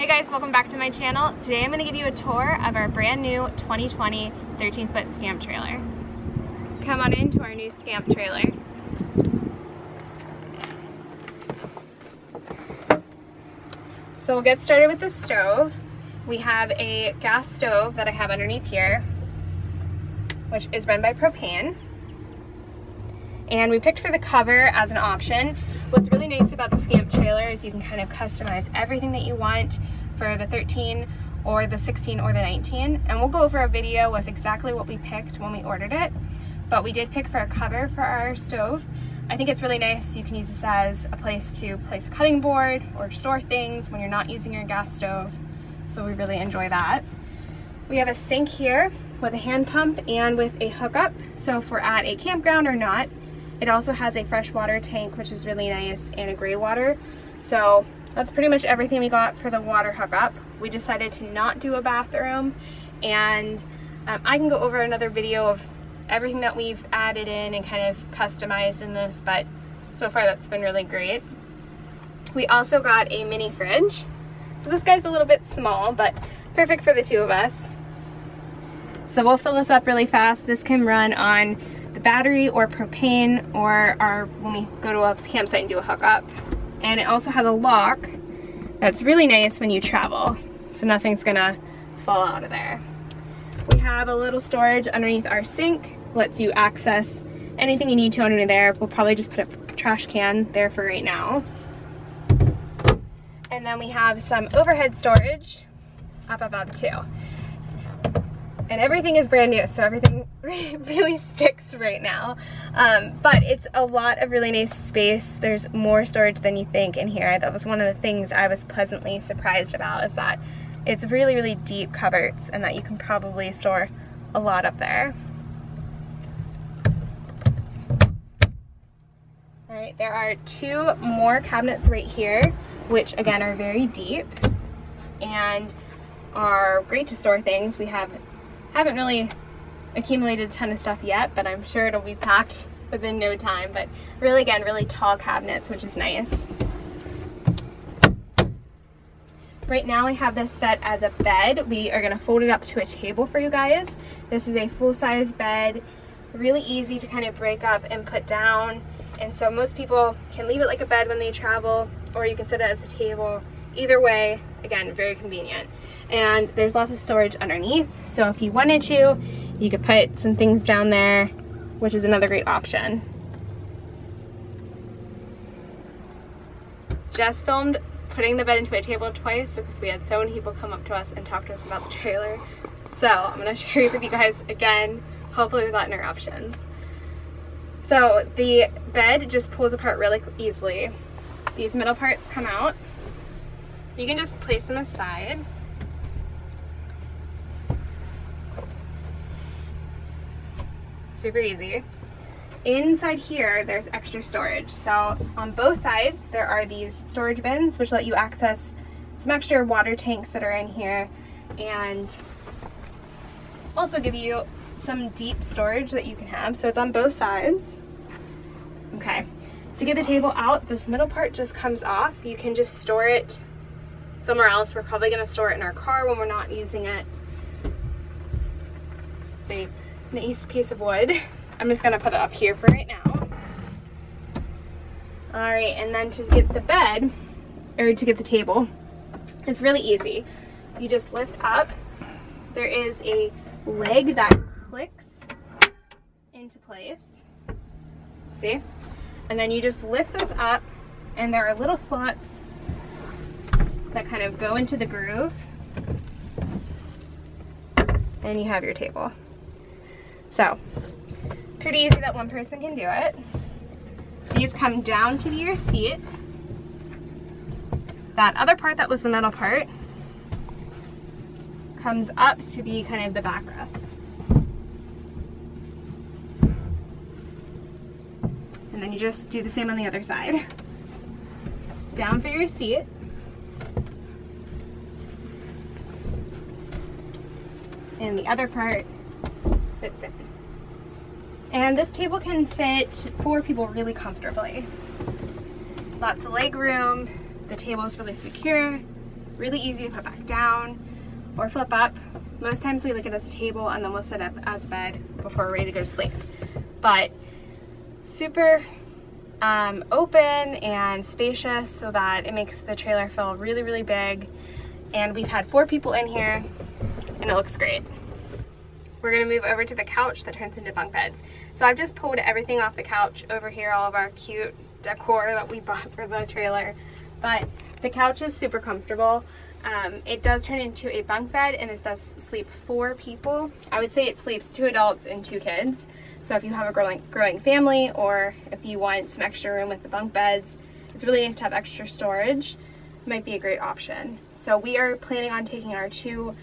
Hey guys, welcome back to my channel. Today I'm going to give you a tour of our brand new 2020 13 foot Scamp trailer. Come on into our new Scamp trailer. So we'll get started with the stove. We have a gas stove that I have underneath here, which is run by propane. And we picked for the cover as an option. What's really nice about the Scamp trailer is you can kind of customize everything that you want for the 13 or the 16 or the 19 and we'll go over a video with exactly what we picked when we ordered it but we did pick for a cover for our stove I think it's really nice you can use this as a place to place a cutting board or store things when you're not using your gas stove so we really enjoy that we have a sink here with a hand pump and with a hookup so if we're at a campground or not it also has a freshwater tank which is really nice and a gray water so that's pretty much everything we got for the water hookup. We decided to not do a bathroom and um, I can go over another video of everything that we've added in and kind of customized in this, but so far that's been really great. We also got a mini fridge. So this guy's a little bit small, but perfect for the two of us. So we'll fill this up really fast. This can run on the battery or propane or our when we go to a campsite and do a hookup and it also has a lock that's really nice when you travel so nothing's gonna fall out of there. We have a little storage underneath our sink, lets you access anything you need to under there. We'll probably just put a trash can there for right now. And then we have some overhead storage up above too and everything is brand new so everything really sticks right now. Um, but it's a lot of really nice space. There's more storage than you think in here. That was one of the things I was pleasantly surprised about is that it's really really deep cupboards and that you can probably store a lot up there. All right there are two more cabinets right here which again are very deep and are great to store things. We have haven't really accumulated a ton of stuff yet, but I'm sure it'll be packed within no time. But really, again, really tall cabinets, which is nice. Right now I have this set as a bed. We are gonna fold it up to a table for you guys. This is a full-size bed, really easy to kind of break up and put down. And so most people can leave it like a bed when they travel, or you can set it as a table. Either way, again, very convenient and there's lots of storage underneath. So if you wanted to, you could put some things down there, which is another great option. Just filmed putting the bed into a table twice because we had so many people come up to us and talk to us about the trailer. So I'm gonna share it with you guys again, hopefully without interruptions. So the bed just pulls apart really easily. These middle parts come out. You can just place them aside. Super easy. Inside here, there's extra storage. So on both sides, there are these storage bins, which let you access some extra water tanks that are in here and also give you some deep storage that you can have. So it's on both sides. Okay, to get the table out, this middle part just comes off. You can just store it somewhere else. We're probably gonna store it in our car when we're not using it. See, nice piece of wood. I'm just gonna put it up here for right now. All right, and then to get the bed, or to get the table, it's really easy. You just lift up. There is a leg that clicks into place. See? And then you just lift those up and there are little slots that kind of go into the groove and you have your table. So, pretty easy that one person can do it. These come down to your seat. That other part that was the metal part comes up to be kind of the backrest. And then you just do the same on the other side. Down for your seat. And the other part fits in. And this table can fit four people really comfortably. Lots of leg room, the table is really secure, really easy to put back down or flip up. Most times we look at it as a table and then we'll set up as a bed before we're ready to go to sleep. But super um, open and spacious so that it makes the trailer feel really, really big. And we've had four people in here and it looks great. We're gonna move over to the couch that turns into bunk beds. So I've just pulled everything off the couch over here, all of our cute decor that we bought for the trailer. But the couch is super comfortable. Um, it does turn into a bunk bed and it does sleep four people. I would say it sleeps two adults and two kids. So if you have a growing, growing family or if you want some extra room with the bunk beds, it's really nice to have extra storage. It might be a great option. So we are planning on taking our two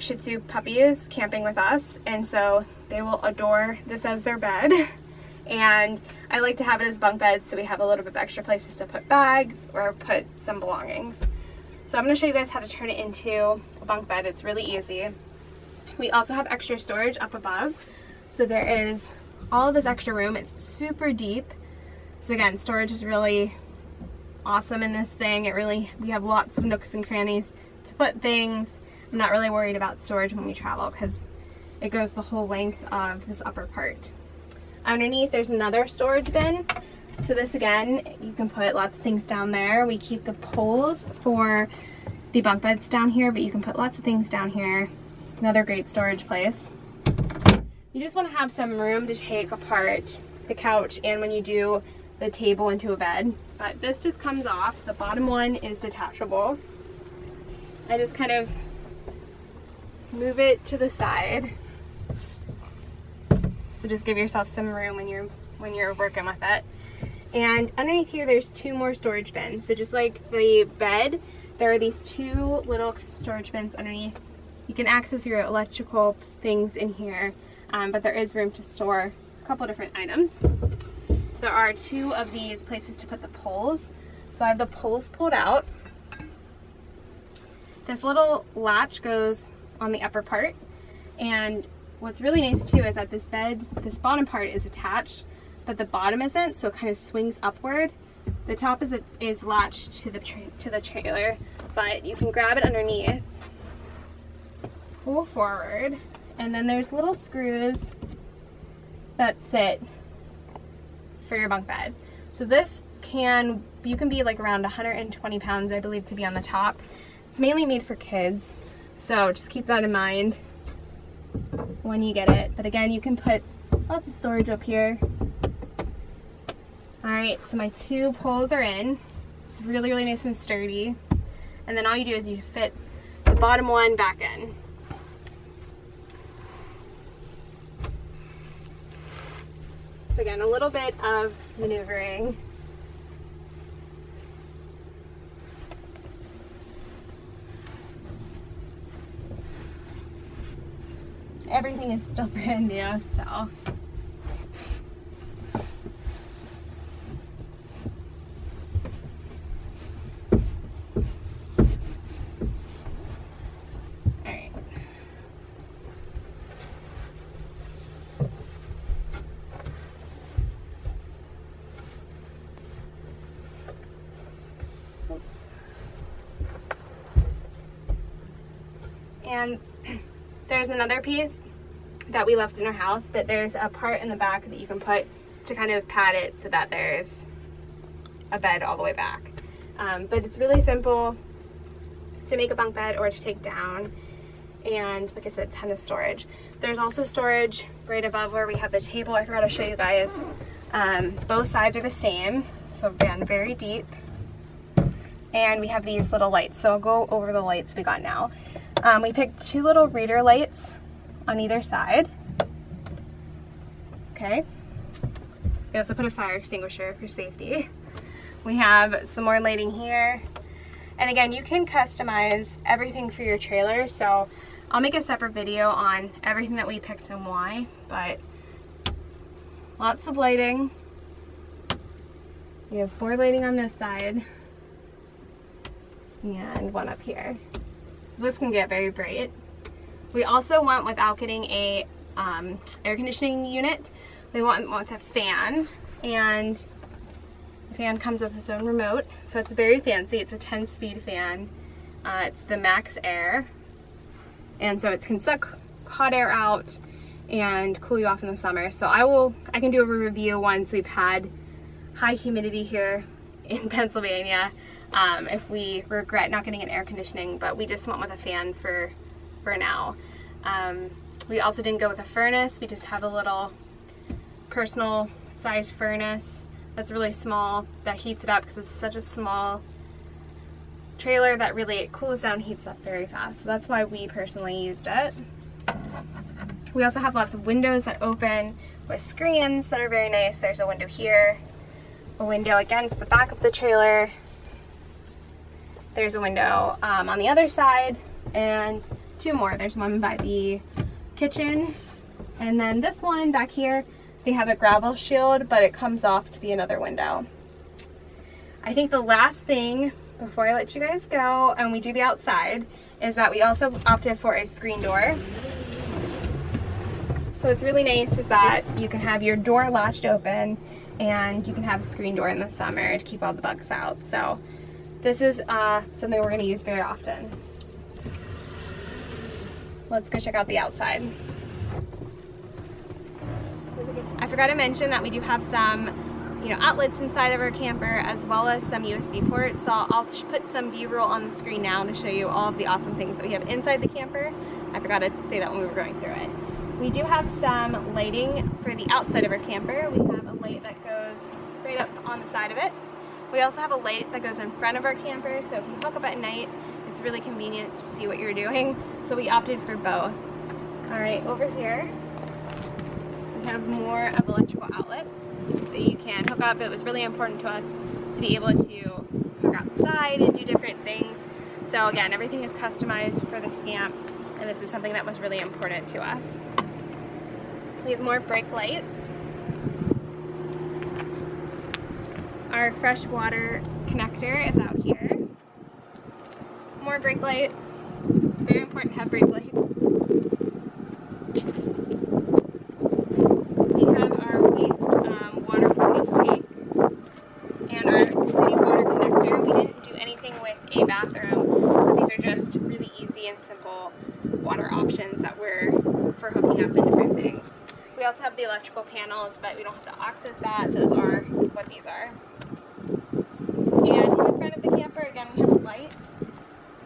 Shih Tzu puppies camping with us and so they will adore this as their bed. And I like to have it as bunk beds so we have a little bit of extra places to put bags or put some belongings. So I'm going to show you guys how to turn it into a bunk bed. It's really easy. We also have extra storage up above. So there is all this extra room. It's super deep. So again, storage is really awesome in this thing. It really, we have lots of nooks and crannies to put things. I'm not really worried about storage when we travel because it goes the whole length of this upper part. Underneath there's another storage bin. So this again, you can put lots of things down there. We keep the poles for the bunk beds down here, but you can put lots of things down here. Another great storage place. You just want to have some room to take apart the couch and when you do the table into a bed. But this just comes off. The bottom one is detachable. I just kind of move it to the side. So just give yourself some room when you're when you're working with it. And underneath here there's two more storage bins. So just like the bed, there are these two little storage bins underneath. You can access your electrical things in here um, but there is room to store a couple different items. There are two of these places to put the poles. So I have the poles pulled out. This little latch goes on the upper part and what's really nice too is that this bed, this bottom part is attached but the bottom isn't so it kind of swings upward. The top is, is latched to the, to the trailer but you can grab it underneath, pull forward and then there's little screws that sit for your bunk bed. So this can, you can be like around 120 pounds, I believe, to be on the top. It's mainly made for kids, so just keep that in mind when you get it. But again, you can put lots of storage up here. All right, so my two poles are in. It's really, really nice and sturdy. And then all you do is you fit the bottom one back in. again, a little bit of maneuvering. Everything is still brand new, so. And there's another piece that we left in our house, but there's a part in the back that you can put to kind of pad it so that there's a bed all the way back. Um, but it's really simple to make a bunk bed or to take down. And like I said, a ton of storage. There's also storage right above where we have the table. I forgot to show you guys. Um, both sides are the same. So again, very deep. And we have these little lights. So I'll go over the lights we got now. Um, we picked two little reader lights on either side. Okay. We also put a fire extinguisher for safety. We have some more lighting here. And again, you can customize everything for your trailer. So I'll make a separate video on everything that we picked and why, but lots of lighting. We have four lighting on this side and one up here So this can get very bright. We also went without getting a um, air conditioning unit. We went with a fan and the fan comes with its own remote. So it's very fancy. It's a 10 speed fan Uh, it's the Maxxair. And so it can suck hot air out and cool you off in the summer. So I will, I can do a review once we've had high humidity here in Pennsylvania. Um, if we regret not getting an air conditioning, but we just went with a fan for, for now. Um, we also didn't go with a furnace. We just have a little personal sized furnace that's really small that heats it up because it's such a small trailer that really it cools down heats up very fast. So that's why we personally used it. We also have lots of windows that open with screens that are very nice. There's a window here, a window against the back of the trailer. There's a window um, on the other side and two more. There's one by the kitchen and then this one back here they have a gravel shield, but it comes off to be another window. I think the last thing before I let you guys go and we do the outside is that we also opted for a screen door. So what's really nice is that you can have your door latched open and you can have a screen door in the summer to keep all the bugs out. So this is uh, something we're going to use very often. Let's go check out the outside. I forgot to mention that we do have some you know, outlets inside of our camper as well as some USB ports. So I'll put some B-roll on the screen now to show you all of the awesome things that we have inside the camper. I forgot to say that when we were going through it. We do have some lighting for the outside of our camper. We have a light that goes right up on the side of it. We also have a light that goes in front of our camper, so if you hook up at night, it's really convenient to see what you're doing. So we opted for both. All right, over here, we have more of electrical outlets that you can hook up. It was really important to us to be able to cook outside and do different things. So again, everything is customized for the Scamp, and this is something that was really important to us. We have more brake lights. Our fresh water connector is out here. More brake lights. Very important to have brake lights. We have our waste um, water and our city water connector. We didn't do anything with a bathroom, so these are just really easy and simple water options that we're for hooking up and different things. We also have the electrical panels, but we don't have to access that. Those are what these are. And in the front of the camper, again, we have a light,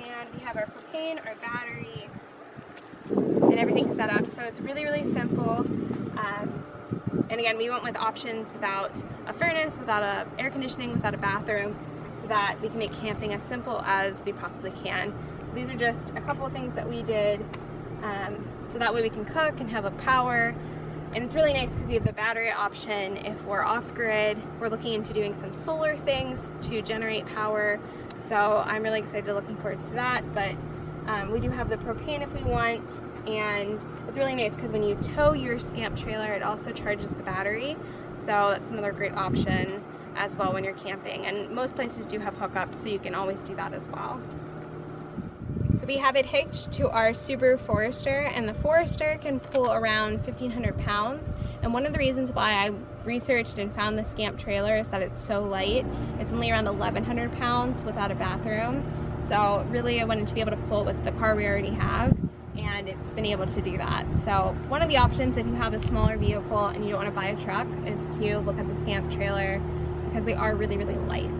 and we have our propane, our battery, and everything set up. So it's really, really simple. Um, and again, we went with options without a furnace, without a air conditioning, without a bathroom, so that we can make camping as simple as we possibly can. So these are just a couple of things that we did um, so that way we can cook and have a power and it's really nice because we have the battery option if we're off-grid. We're looking into doing some solar things to generate power. So I'm really excited looking forward to that. But um, we do have the propane if we want. And it's really nice because when you tow your Scamp trailer, it also charges the battery. So that's another great option as well when you're camping. And most places do have hookups, so you can always do that as well. So we have it hitched to our Subaru Forester and the Forester can pull around 1500 pounds. And one of the reasons why I researched and found the Scamp trailer is that it's so light. It's only around 1100 pounds without a bathroom. So really I wanted to be able to pull it with the car we already have and it's been able to do that. So one of the options if you have a smaller vehicle and you don't want to buy a truck is to look at the Scamp trailer because they are really, really light.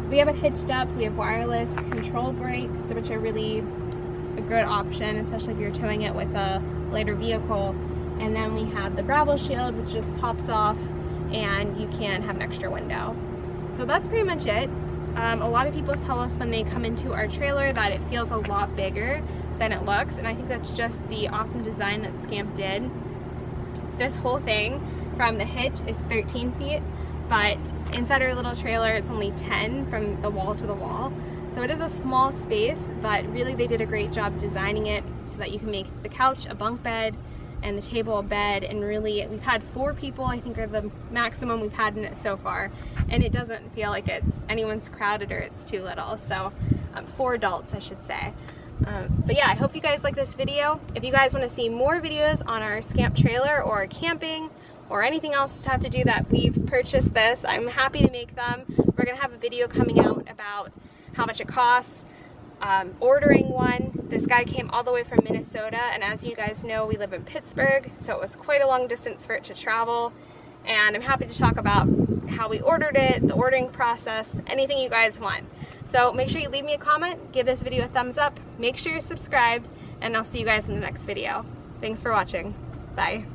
So we have it hitched up, we have wireless control brakes, which are really a good option, especially if you're towing it with a lighter vehicle. And then we have the gravel shield, which just pops off and you can have an extra window. So that's pretty much it. Um, a lot of people tell us when they come into our trailer that it feels a lot bigger than it looks, and I think that's just the awesome design that Scamp did. This whole thing from the hitch is 13 feet, but inside our little trailer it's only 10 from the wall to the wall. So it is a small space, but really they did a great job designing it so that you can make the couch a bunk bed and the table a bed and really we've had four people I think are the maximum we've had in it so far. And it doesn't feel like it's anyone's crowded or it's too little. So um, four adults I should say. Um, but yeah I hope you guys like this video. If you guys want to see more videos on our Scamp trailer or camping or anything else to have to do that we've purchased this I'm happy to make them. We're gonna have a video coming out about how much it costs, um, ordering one. This guy came all the way from Minnesota, and as you guys know, we live in Pittsburgh, so it was quite a long distance for it to travel. And I'm happy to talk about how we ordered it, the ordering process, anything you guys want. So make sure you leave me a comment, give this video a thumbs up, make sure you're subscribed, and I'll see you guys in the next video. Thanks for watching. Bye.